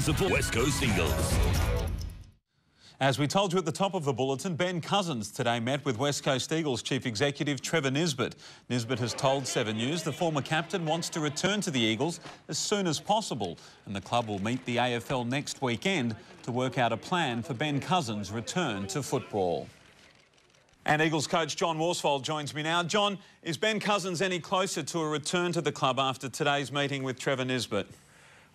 support West Coast Eagles. As we told you at the top of the bulletin, Ben Cousins today met with West Coast Eagles Chief Executive Trevor Nisbett. Nisbett has told 7 News the former captain wants to return to the Eagles as soon as possible and the club will meet the AFL next weekend to work out a plan for Ben Cousins' return to football. And Eagles coach John Worsfold joins me now. John, is Ben Cousins any closer to a return to the club after today's meeting with Trevor Nisbett?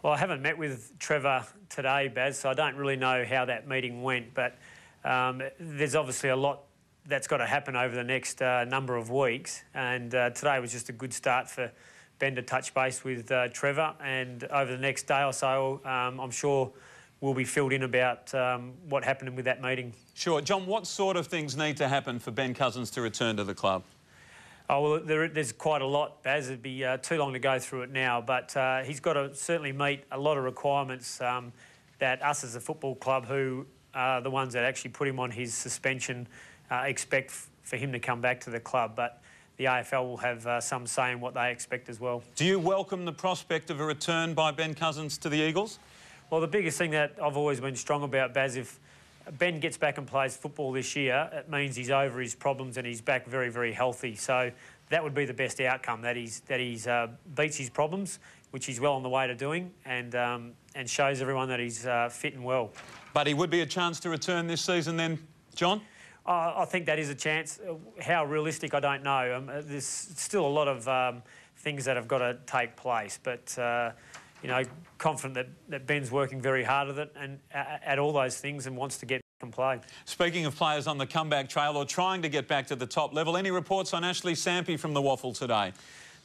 Well, I haven't met with Trevor today, Baz, so I don't really know how that meeting went. But um, there's obviously a lot that's got to happen over the next uh, number of weeks. And uh, today was just a good start for Ben to touch base with uh, Trevor. And over the next day or so, um, I'm sure we'll be filled in about um, what happened with that meeting. Sure. John, what sort of things need to happen for Ben Cousins to return to the club? Oh, well, there, there's quite a lot, Baz. It'd be uh, too long to go through it now, but uh, he's got to certainly meet a lot of requirements um, that us as a football club, who are the ones that actually put him on his suspension, uh, expect for him to come back to the club. But the AFL will have uh, some say in what they expect as well. Do you welcome the prospect of a return by Ben Cousins to the Eagles? Well, the biggest thing that I've always been strong about, Baz, if Ben gets back and plays football this year, it means he's over his problems and he's back very, very healthy. So that would be the best outcome, that he's, that he's uh, beats his problems, which he's well on the way to doing, and, um, and shows everyone that he's uh, fit and well. But he would be a chance to return this season then, John? Uh, I think that is a chance. How realistic, I don't know. Um, there's still a lot of um, things that have got to take place, but uh, you know, confident that, that Ben's working very hard at it and at all those things and wants to get and play. Speaking of players on the comeback trail or trying to get back to the top level, any reports on Ashley Sampi from the WAFL today?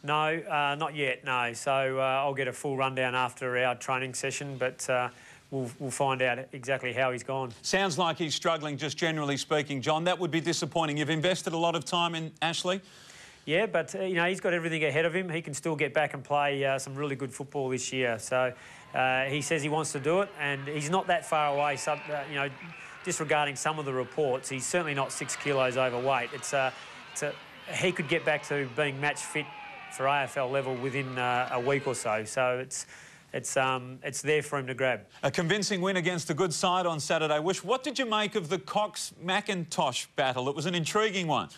No, uh, not yet, no. So uh, I'll get a full rundown after our training session, but uh, we'll, we'll find out exactly how he's gone. Sounds like he's struggling, just generally speaking, John. That would be disappointing. You've invested a lot of time in Ashley. Yeah, but uh, you know he's got everything ahead of him. He can still get back and play uh, some really good football this year. So uh, he says he wants to do it, and he's not that far away. So, uh, you know, disregarding some of the reports, he's certainly not six kilos overweight. It's, uh, it's a, he could get back to being match fit for AFL level within uh, a week or so. So it's. It's, um, it's there for him to grab. A convincing win against a good side on Saturday. Wish, what did you make of the Cox McIntosh battle? It was an intriguing one.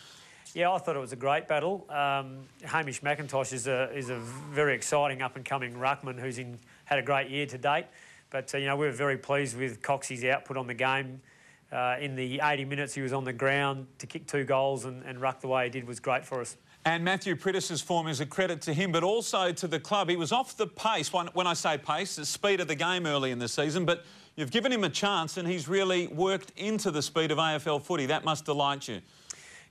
Yeah, I thought it was a great battle. Um, Hamish McIntosh is a, is a very exciting up-and-coming ruckman who's in, had a great year to date. But, uh, you know, we were very pleased with Coxie's output on the game. Uh, in the 80 minutes he was on the ground to kick two goals and, and ruck the way he did was great for us. And Matthew Priddis's form is a credit to him, but also to the club. He was off the pace, when I say pace, the speed of the game early in the season, but you've given him a chance and he's really worked into the speed of AFL footy. That must delight you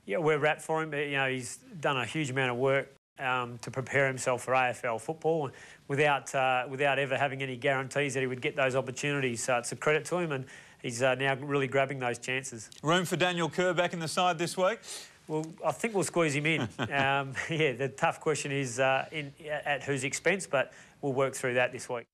yeah, we're rapt for him. You know, he's done a huge amount of work um, to prepare himself for AFL football without uh, without ever having any guarantees that he would get those opportunities. So it's a credit to him, and he's uh, now really grabbing those chances. Room for Daniel Kerr back in the side this week. Well, I think we'll squeeze him in. um, yeah, the tough question is uh, in, at whose expense, but we'll work through that this week.